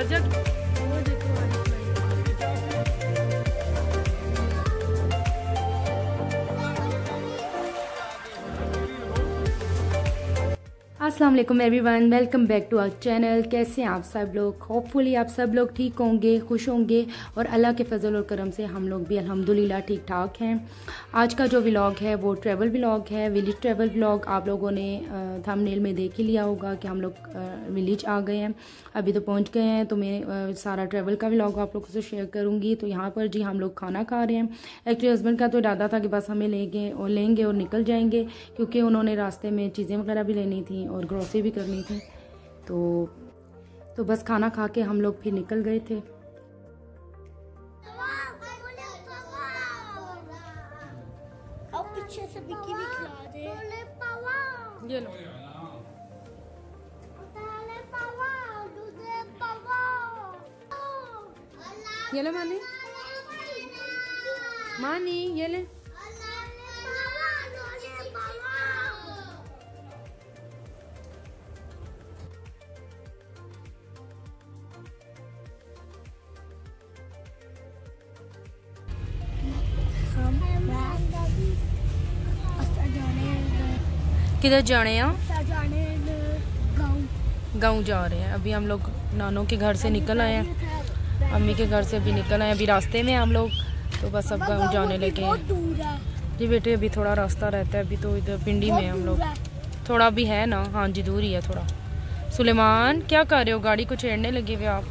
detergent अस्सलाम वालेकुम everyone welcome back to our channel कैसे हैं आप सब लोग? होपफुली आप सब लोग ठीक होंगे, खुश होंगे और अल्लाह के फजल और करम से हम लोग भी अल्हम्दुलिल्लाह ठीक ठाक हैं। आज का जो व्लॉग है, वो ट्रैवल व्लॉग है विलेज ट्रैवल व्लॉग आप लोगों ने थंबनेल में देख ही लिया होगा कि हम लोग विलेज आ गए हैं। अभी तो पहुँच गए हैं तो मैं सारा ट्रैवल का व्लॉग आप लोगों से शेयर करूँगी। तो यहाँ पर जी हम लोग खाना खा रहे हैं। एक्चुअली हस्बैंड का तो इरादा था कि बस हमें लेंगे और लेंगे और निकल जाएँगे, क्योंकि उन्होंने रास्ते में चीज़ें वगैरह भी लेनी थी और ग्रॉसरी भी करनी थी। तो तो बस खाना खा के हम लोग फिर निकल गए थे। पीछे से बिक्की भी खिला दे। ये लो। ये ले मानी। मानी ये ले। किधर जाने हैं गाँव। जा रहे हैं। अभी हम लोग नानों के घर से निकल आए हैं। अम्मी के घर से अभी निकल आए अभी रास्ते में हम लोग। तो बस अब गाँव जाने लगे हैं। जी बेटे अभी थोड़ा रास्ता रहता है। अभी तो इधर पिंडी में हम लोग। थोड़ा भी है ना? हाँ जी दूर ही है थोड़ा। सुलेमान क्या कर रहे हो? गाड़ी को छेड़ने लगे हुए आप?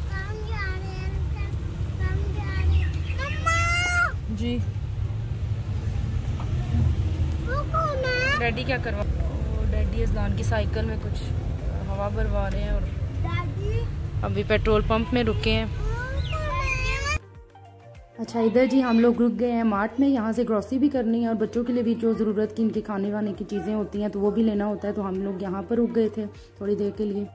जी डैडी क्या करवा डैडी अजलान की साइकिल में, कुछ हवा भरवा रहे हैं और अभी पेट्रोल पंप में रुके हैं। अच्छा इधर जी हम लोग रुक गए हैं मार्ट में, यहाँ से ग्रॉसरी भी करनी है और बच्चों के लिए भी जो ज़रूरत की, इनके खाने वाने की चीज़ें होती हैं तो वो भी लेना होता है तो हम लोग यहाँ पर रुक गए थे थोड़ी देर के लिए।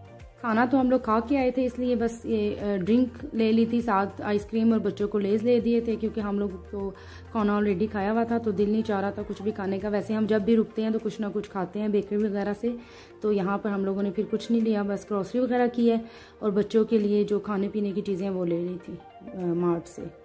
खाना तो हम लोग खा के आए थे, इसलिए बस ये ड्रिंक ले ली थी, साथ आइसक्रीम और बच्चों को लेज ले दिए थे, क्योंकि हम लोग तो खाना ऑलरेडी खाया हुआ था तो दिल नहीं चाह रहा था कुछ भी खाने का। वैसे हम जब भी रुकते हैं तो कुछ ना कुछ खाते हैं बेकरी वगैरह से तो यहाँ पर हम लोगों ने फिर कुछ नहीं लिया, बस ग्रॉसरी वगैरह की है, और बच्चों के लिए जो खाने पीने की चीज़ें वो ले ली थी मार्ट से।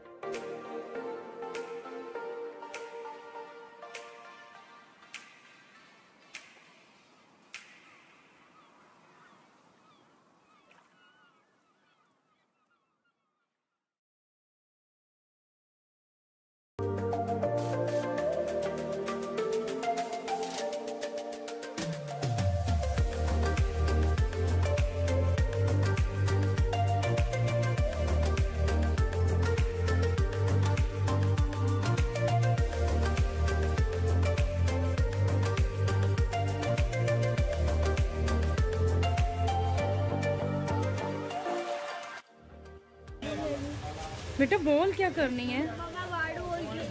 बेटा बोल क्या करनी है?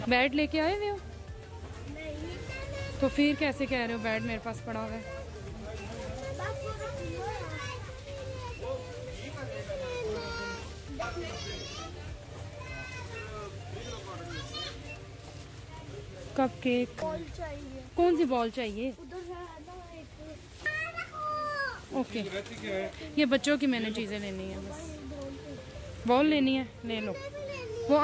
बैट लेके आए हुए हो? तो फिर कैसे कह रहे हो बैट मेरे पास पड़ा हुआ है? कप केक कौन सी बॉल चाहिए? ओके ये बच्चों की मैंने चीज़ें लेनी है बस। बॉल लेनी है? ले लो। वो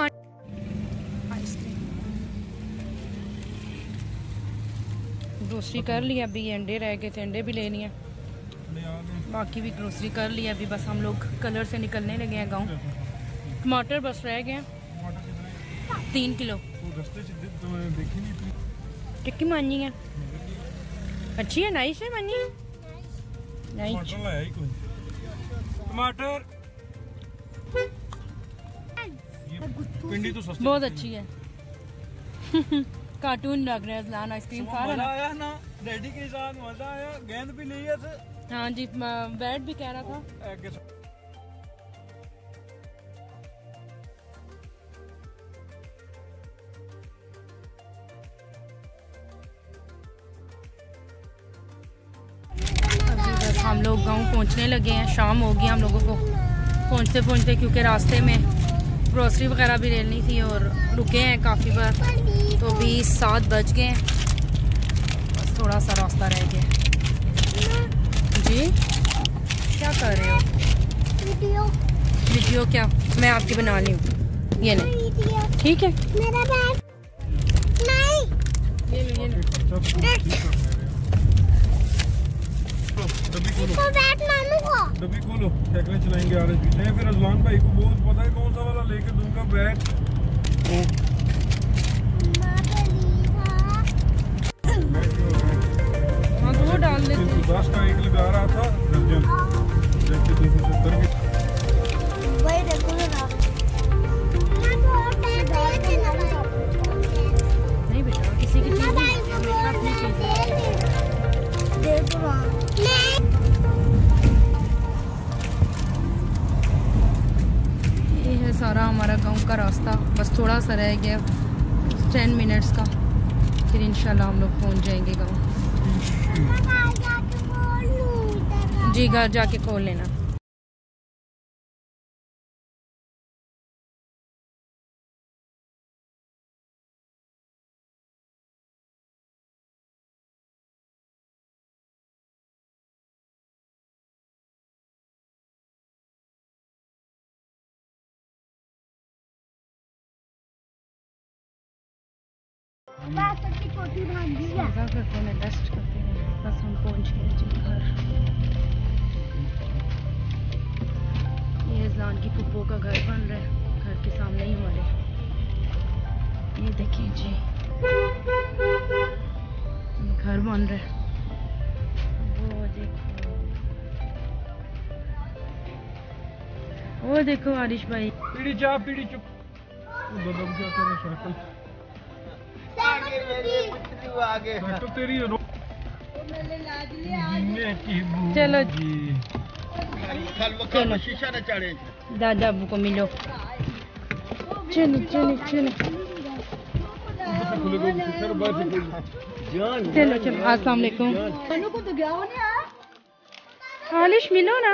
ग्रोसरी कर लिया अभी अंडे रह गए थे अंडे भी लेनी है। बाकी भी ग्रोसरी कर लिया अभी बस हम लोग कलर से निकलने लगे हैं गाँव। टमाटर बस रह गए तीन किलो। टिक्की मानी है। अच्छी है नाइस है मानी नाइस टमाटर। पिंडी तो सस्ती बहुत अच्छी है। कार्टून लग रहा है अजलान आइसक्रीम खा रहा है आया ना डैडी के साथ मज़ा आया गेंद भी ली है हाँ जी बैट भी कह रहा था। हम लोग गाँव पहुँचने लगे हैं शाम हो गई हम लोगों को। पहुँचते पहुँचते क्योंकि रास्ते में ग्रोसरी वगैरह भी लेनी थी और रुके हैं काफ़ी बार। तो अभी सात बज गए हैं। बस थोड़ा सा रास्ता रह गया। जी? क्या कर रहे हो? वीडियो। वीडियो क्या? मैं आपकी बना ली हूँ। ये नहीं ठीक है। मेरा बैग। नहीं। ये लो ये लो। डब्बी खोलो। डब्बी खोलो। साइकिलें चलाएँगे आर एस नहीं फिर रजवान भाई को वो पता है कौन सा वाला लेके दूँगा बैग जो है हाँ तो वो डाल लेते सौ दस का एक लगा रहा था। बस थोड़ा सा रह गया। टेन मिनट्स का। फिर इंशाल्लाह हम लोग पहुँच जाएँगे गाँव। जी घर जाके खोल लेना। है हैं रेस्ट करते हैं बस हम पहुँच गए जी घर ये इजलान की फुप्पो का घर बन रहा है घर के सामने ही देखिए जी घर बन रहा है वो देखो वो देखो आरिश भाई पीड़ी पीड़ी चुप तेरा की चलो। चलो। शीशा न चढ़े दादा अबू को मिलो। चलो चलो चलो। चलो चलो अस्सलाम वालेकुम। को तो गया हो ना? आलिश मिलो ना।